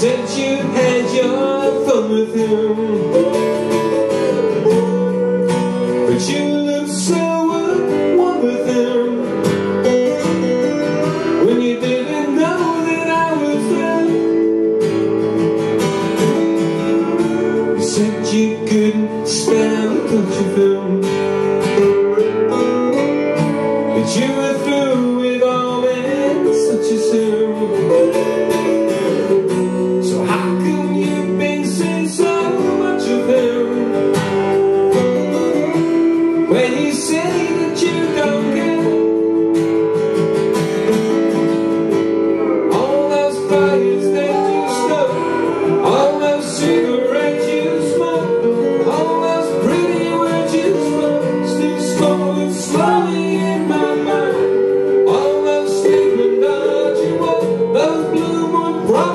said you had your fun with him. But you looked so at one with him. When you didn't know that I was there. You said you couldn't stand the touch of him But you were through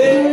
내